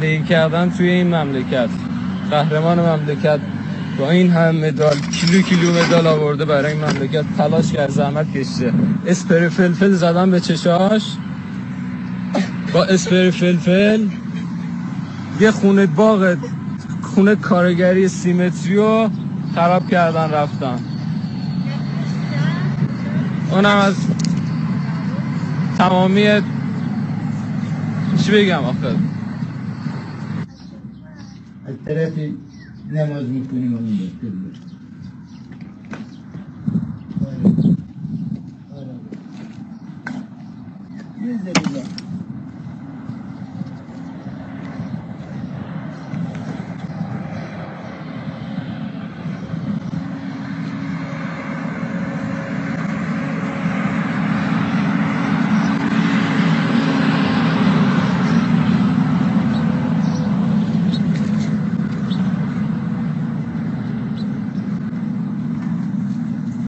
زندگی کردن توی این مملکت. قهرمان مملکت. با این هم مدال کیلو کیلو مدال آورده برای این مملکت. تلاش کرد زحمت کشیده. اسپری فلفل زدن به چشاش. با اسپری فلفل یه خونه باغ خونه کارگری رو خراب کردن رفتن. اونم از تمامی چی بگم آخه؟ الثلاثة نماز میکنیم و اون دستور میکنیم